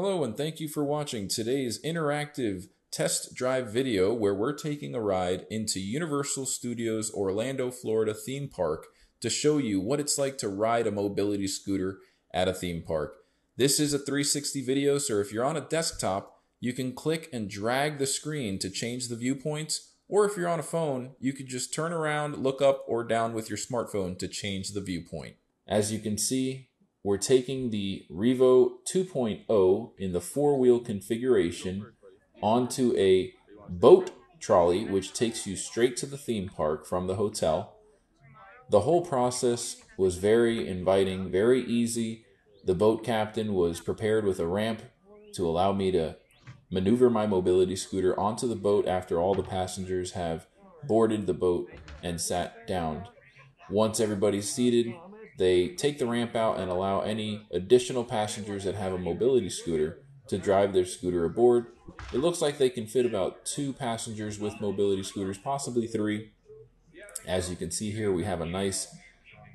Hello and thank you for watching today's interactive test drive video where we're taking a ride into Universal Studios Orlando, Florida theme park to show you what it's like to ride a mobility scooter at a theme park. This is a 360 video, so if you're on a desktop, you can click and drag the screen to change the viewpoints, or if you're on a phone, you can just turn around, look up or down with your smartphone to change the viewpoint. As you can see, we're taking the Revo 2.0 in the four-wheel configuration onto a boat trolley, which takes you straight to the theme park from the hotel. The whole process was very inviting, very easy. The boat captain was prepared with a ramp to allow me to maneuver my mobility scooter onto the boat after all the passengers have boarded the boat and sat down. Once everybody's seated, they take the ramp out and allow any additional passengers that have a mobility scooter to drive their scooter aboard. It looks like they can fit about two passengers with mobility scooters, possibly three. As you can see here, we have a nice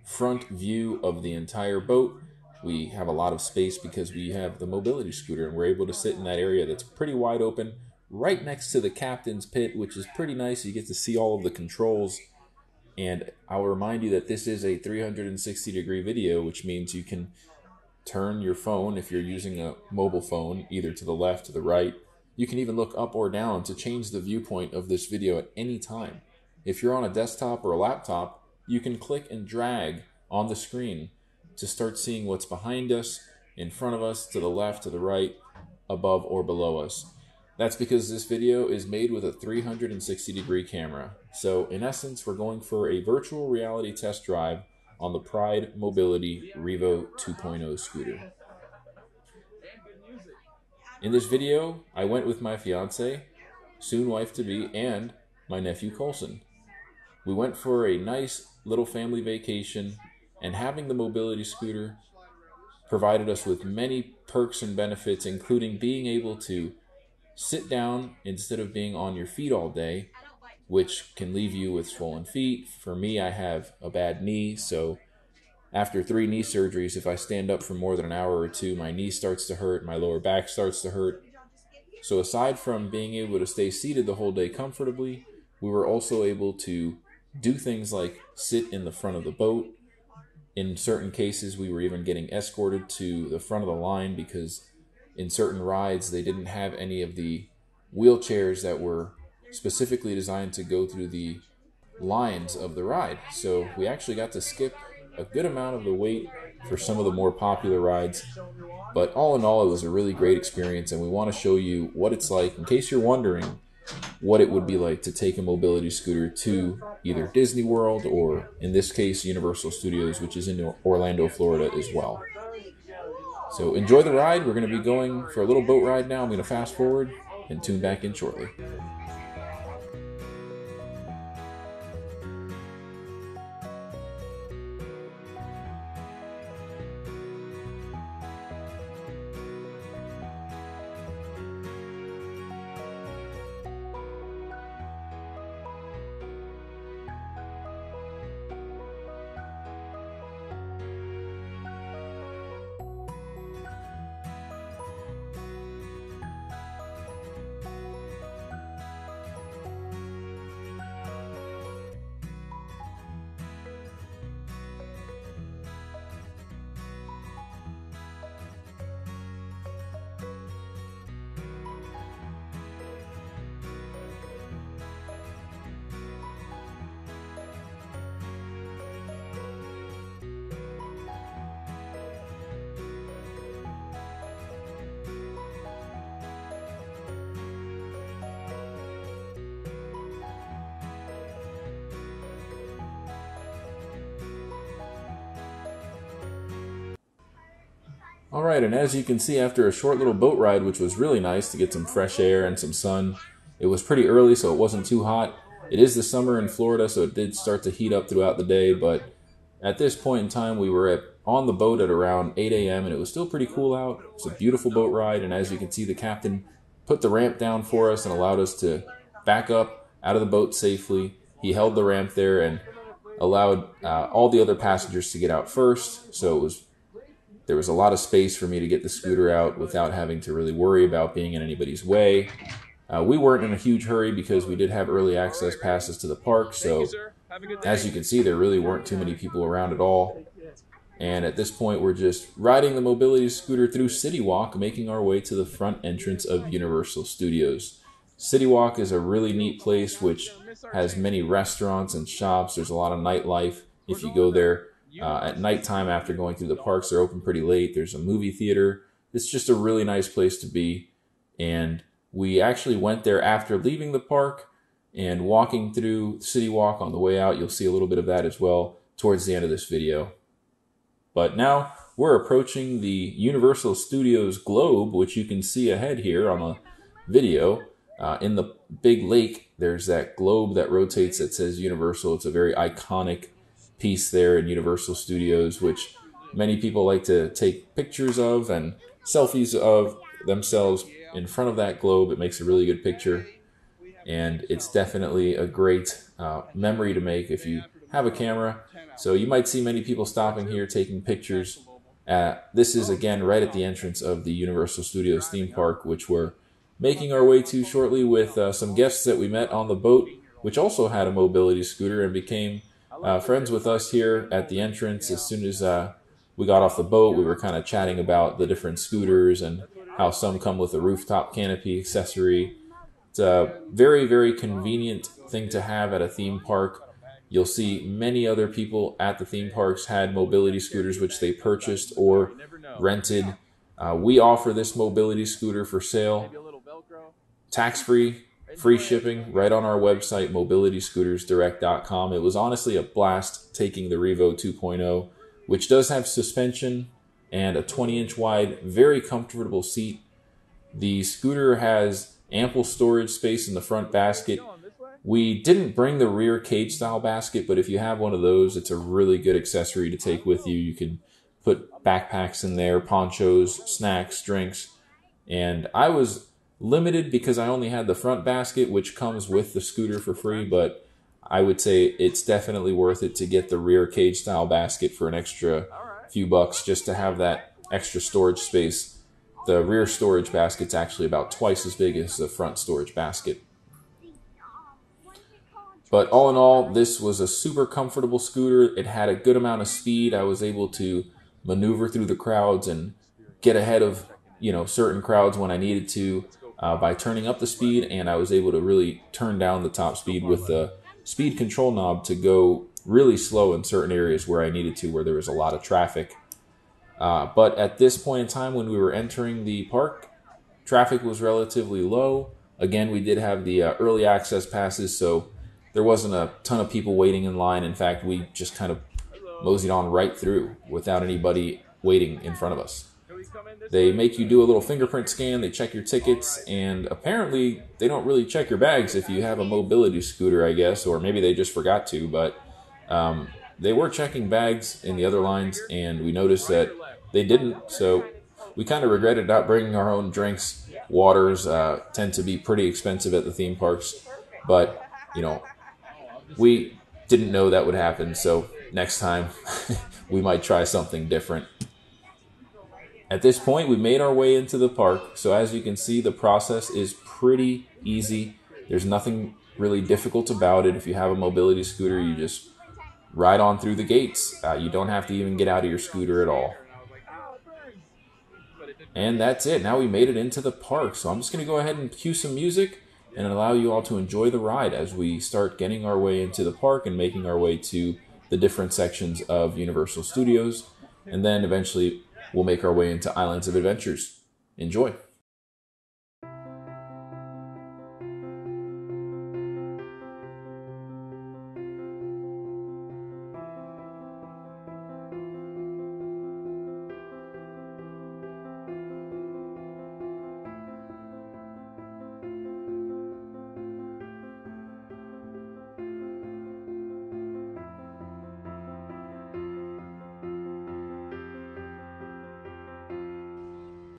front view of the entire boat. We have a lot of space because we have the mobility scooter and we're able to sit in that area that's pretty wide open right next to the captain's pit, which is pretty nice. You get to see all of the controls. And I'll remind you that this is a 360 degree video, which means you can turn your phone if you're using a mobile phone either to the left, to the right. You can even look up or down to change the viewpoint of this video at any time. If you're on a desktop or a laptop, you can click and drag on the screen to start seeing what's behind us, in front of us, to the left, to the right, above or below us. That's because this video is made with a 360 degree camera. So in essence, we're going for a virtual reality test drive on the Pride Mobility Revo 2.0 scooter. In this video, I went with my fiance, soon wife to be, and my nephew Colson. We went for a nice little family vacation, and having the mobility scooter provided us with many perks and benefits, including being able to sit down instead of being on your feet all day, which can leave you with swollen feet. For me, I have a bad knee, so after three knee surgeries, if I stand up for more than an hour or two, my knee starts to hurt, my lower back starts to hurt. So, aside from being able to stay seated the whole day comfortably, we were also able to do things like sit in the front of the boat. In certain cases, we were even getting escorted to the front of the line because in certain rides, they didn't have any of the wheelchairs that were specifically designed to go through the lines of the ride. So we actually got to skip a good amount of the wait for some of the more popular rides. But all in all, it was a really great experience, and we want to show you what it's like in case you're wondering what it would be like to take a mobility scooter to either Disney World or, in this case, Universal Studios, which is in Orlando, Florida as well. So enjoy the ride. We're going to be going for a little boat ride now. I'm going to fast forward and tune back in shortly. All right, and as you can see, after a short little boat ride, which was really nice to get some fresh air and some sun, it was pretty early, so it wasn't too hot. It is the summer in Florida, so it did start to heat up throughout the day, but at this point in time, we were at on the boat at around 8 a.m., and it was still pretty cool out. It's a beautiful boat ride, and as you can see, the captain put the ramp down for us and allowed us to back up out of the boat safely. He held the ramp there and allowed uh, all the other passengers to get out first, so it was there was a lot of space for me to get the scooter out without having to really worry about being in anybody's way. Uh, we weren't in a huge hurry because we did have early access passes to the park, so as you can see, there really weren't too many people around at all. And at this point, we're just riding the mobility scooter through City Walk, making our way to the front entrance of Universal Studios. City Walk is a really neat place which has many restaurants and shops. There's a lot of nightlife if you go there. Uh, at nighttime, after going through the parks, they're open pretty late. There's a movie theater. It's just a really nice place to be. And we actually went there after leaving the park and walking through City Walk on the way out. You'll see a little bit of that as well towards the end of this video. But now we're approaching the Universal Studios globe, which you can see ahead here on the video. Uh, in the big lake, there's that globe that rotates that says Universal. It's a very iconic piece there in Universal Studios, which many people like to take pictures of and selfies of themselves in front of that globe. It makes a really good picture, and it's definitely a great uh, memory to make if you have a camera. So you might see many people stopping here taking pictures. this is again right at the entrance of the Universal Studios theme park, which we're making our way to shortly with uh, some guests that we met on the boat, which also had a mobility scooter and became uh, friends with us here at the entrance. As soon as uh, we got off the boat, we were kind of chatting about the different scooters and how some come with a rooftop canopy accessory. It's a very, very convenient thing to have at a theme park. You'll see many other people at the theme parks had mobility scooters which they purchased or rented. Uh, we offer this mobility scooter for sale tax free, free shipping right on our website, mobilityscootersdirect.com. It was honestly a blast taking the Revo 2.0, which does have suspension and a 20 inch wide, very comfortable seat. The scooter has ample storage space in the front basket. We didn't bring the rear cage style basket, but if you have one of those, it's a really good accessory to take with you. You can put backpacks in there, ponchos, snacks, drinks. And I was limited because I only had the front basket, which comes with the scooter for free, but I would say it's definitely worth it to get the rear cage style basket for an extra few bucks just to have that extra storage space. The rear storage basket's actually about twice as big as the front storage basket. But all in all, this was a super comfortable scooter. It had a good amount of speed. I was able to maneuver through the crowds and get ahead of, you know, certain crowds when I needed to uh, by turning up the speed, and I was able to really turn down the top speed with the speed control knob to go really slow in certain areas where I needed to, where there was a lot of traffic. Uh, but at this point in time, when we were entering the park, traffic was relatively low. Again, we did have the uh, early access passes, so there wasn't a ton of people waiting in line. In fact, we just kind of moseyed on right through without anybody waiting in front of us. They make you do a little fingerprint scan, they check your tickets, and apparently they don't really check your bags if you have a mobility scooter, I guess, or maybe they just forgot to, but um, they were checking bags in the other lines, and we noticed that they didn't, so we kind of regretted not bringing our own drinks. Waters uh, tend to be pretty expensive at the theme parks, but, you know, we didn't know that would happen, so next time we might try something different. At this point, we made our way into the park. So as you can see, the process is pretty easy. There's nothing really difficult about it. If you have a mobility scooter, you just ride on through the gates. Uh, you don't have to even get out of your scooter at all. And that's it. Now we made it into the park. So I'm just going to go ahead and cue some music and allow you all to enjoy the ride as we start getting our way into the park and making our way to the different sections of Universal Studios. And then eventually we'll make our way into Islands of Adventures. Enjoy.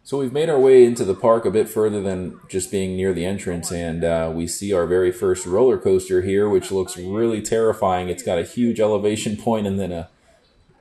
So we've made our way into the park a bit further than just being near the entrance, and uh, we see our very first roller coaster here, which looks really terrifying. It's got a huge elevation point and then a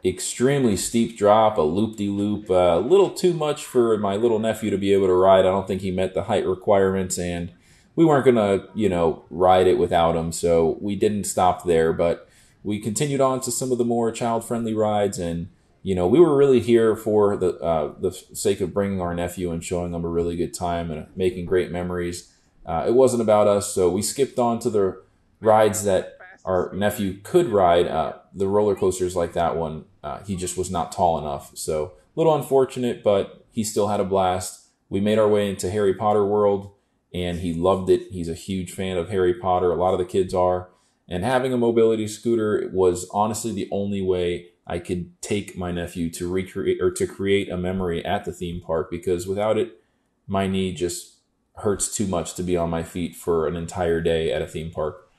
extremely steep drop, a loop de loop, a little too much for my little nephew to be able to ride. I don't think he met the height requirements, and we weren't gonna, you know, ride it without him. So we didn't stop there, but we continued on to some of the more child friendly rides, and you know, we were really here for the uh, the sake of bringing our nephew and showing him a really good time and making great memories. Uh, it wasn't about us, so we skipped on to the rides that our nephew could ride. Uh, the roller coasters like that one, uh, he just was not tall enough. So a little unfortunate, but he still had a blast. We made our way into Harry Potter World, and he loved it. He's a huge fan of Harry Potter. A lot of the kids are. And having a mobility scooter was honestly the only way I could take my nephew to recreate or to create a memory at the theme park because without it, my knee just hurts too much to be on my feet for an entire day at a theme park.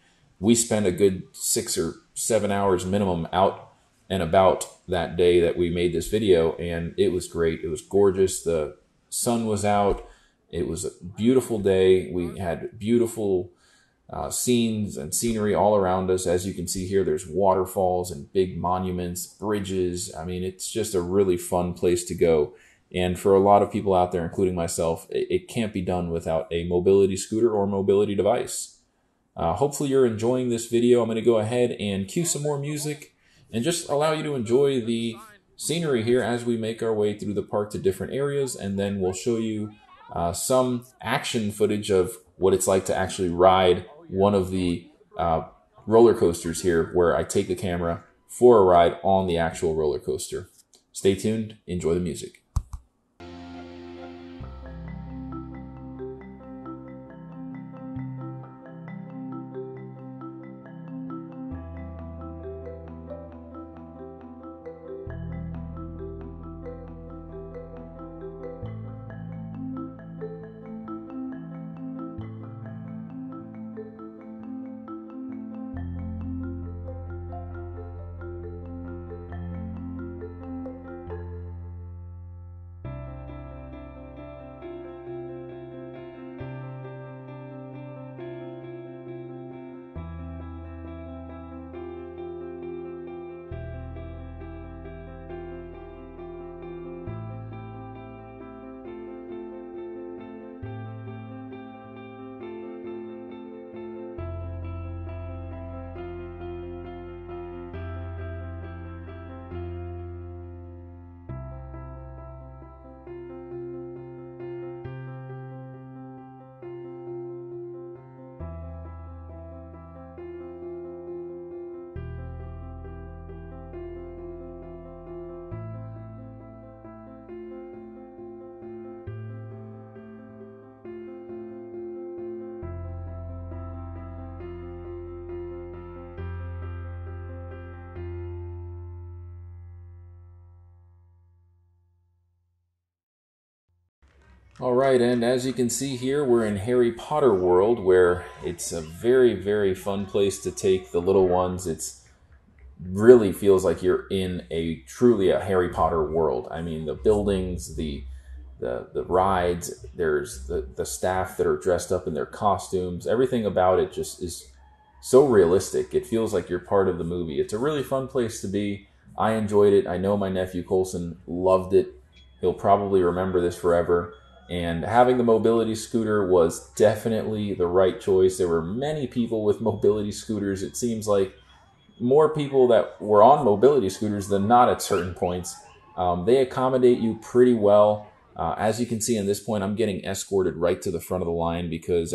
We spent a good six or seven hours minimum out and about that day that we made this video, and it was great. It was gorgeous. The sun was out. It was a beautiful day. We had beautiful uh, scenes and scenery all around us. As you can see here, there's waterfalls and big monuments, bridges. I mean, it's just a really fun place to go. And for a lot of people out there, including myself, it, it can't be done without a mobility scooter or mobility device. Uh, hopefully you're enjoying this video. I'm going to go ahead and cue some more music and just allow you to enjoy the scenery here as we make our way through the park to different areas. And then we'll show you uh, some action footage of what it's like to actually ride one of the uh, roller coasters here where I take the camera for a ride on the actual roller coaster. Stay tuned, enjoy the music. All right, and as you can see here, we're in Harry Potter world where it's a very, very fun place to take the little ones. It's really feels like you're in a truly a Harry Potter world. I mean, the buildings, the the the rides, there's the the staff that are dressed up in their costumes. Everything about it just is so realistic. It feels like you're part of the movie. It's a really fun place to be. I enjoyed it. I know my nephew Colson loved it. He'll probably remember this forever and having the mobility scooter was definitely the right choice. There were many people with mobility scooters. It seems like more people that were on mobility scooters than not at certain points. Um, they accommodate you pretty well. Uh, as you can see in this point, I'm getting escorted right to the front of the line because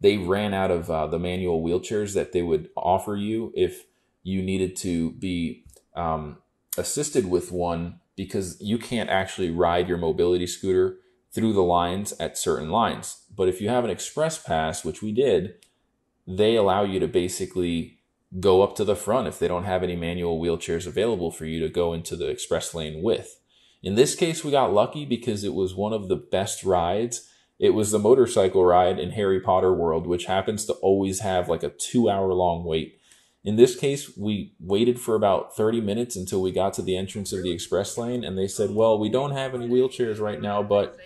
they ran out of uh, the manual wheelchairs that they would offer you if you needed to be um, assisted with one because you can't actually ride your mobility scooter through the lines at certain lines. But if you have an express pass, which we did, they allow you to basically go up to the front if they don't have any manual wheelchairs available for you to go into the express lane with. In this case, we got lucky because it was one of the best rides. It was the motorcycle ride in Harry Potter World, which happens to always have like a two hour long wait. In this case, we waited for about 30 minutes until we got to the entrance of the express lane, and they said, Well, we don't have any wheelchairs right now, but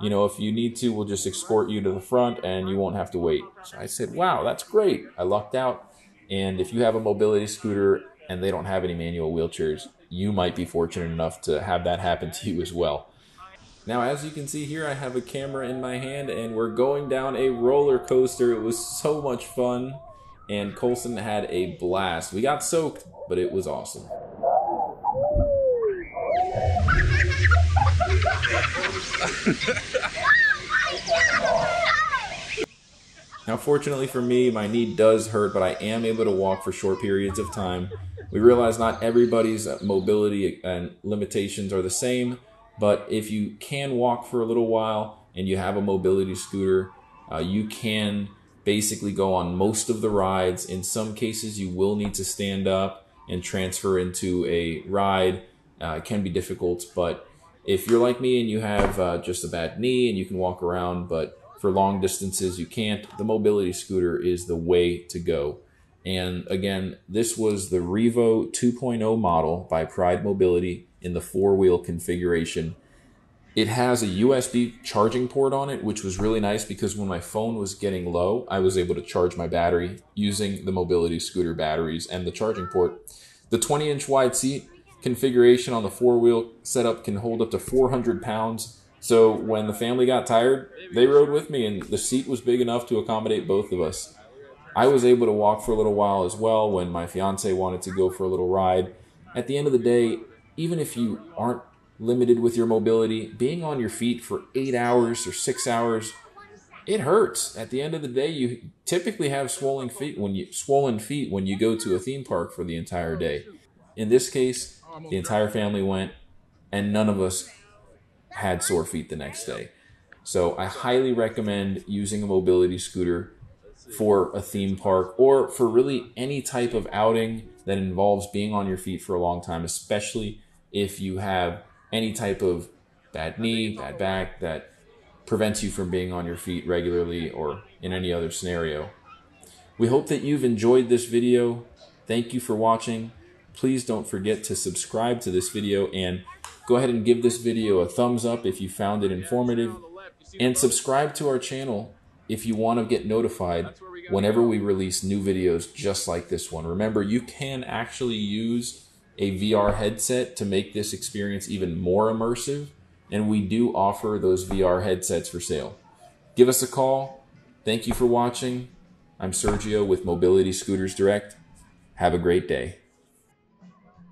you know, if you need to, we'll just escort you to the front and you won't have to wait. So I said, wow, that's great. I lucked out. And if you have a mobility scooter and they don't have any manual wheelchairs, you might be fortunate enough to have that happen to you as well. Now, as you can see here, I have a camera in my hand and we're going down a roller coaster. It was so much fun and Colson had a blast. We got soaked, but it was awesome. Now, fortunately for me, my knee does hurt, but I am able to walk for short periods of time. We realize not everybody's mobility and limitations are the same, but if you can walk for a little while and you have a mobility scooter, uh, you can basically go on most of the rides. In some cases, you will need to stand up and transfer into a ride. Uh, it can be difficult, but if you're like me and you have uh, just a bad knee and you can walk around, but for long distances you can't, the mobility scooter is the way to go. And again, this was the Revo 2.0 model by Pride Mobility in the four wheel configuration. It has a USB charging port on it, which was really nice because when my phone was getting low, I was able to charge my battery using the mobility scooter batteries and the charging port. The 20 inch wide seat configuration on the four wheel setup can hold up to 400 pounds. So when the family got tired, they rode with me, and the seat was big enough to accommodate both of us. I was able to walk for a little while as well when my fiance wanted to go for a little ride. At the end of the day, even if you aren't limited with your mobility, being on your feet for eight hours or six hours, it hurts. At the end of the day, you typically have swollen feet when you swollen feet when you go to a theme park for the entire day. In this case, the entire family went, and none of us had sore feet the next day. So I highly recommend using a mobility scooter for a theme park or for really any type of outing that involves being on your feet for a long time, especially if you have any type of bad knee, bad back that prevents you from being on your feet regularly or in any other scenario. We hope that you've enjoyed this video. Thank you for watching. Please don't forget to subscribe to this video and go ahead and give this video a thumbs up if you found it informative and subscribe to our channel if you want to get notified whenever we release new videos just like this one. Remember, you can actually use a VR headset to make this experience even more immersive, and we do offer those VR headsets for sale. Give us a call. Thank you for watching. I'm Sergio with Mobility Scooters Direct. Have a great day.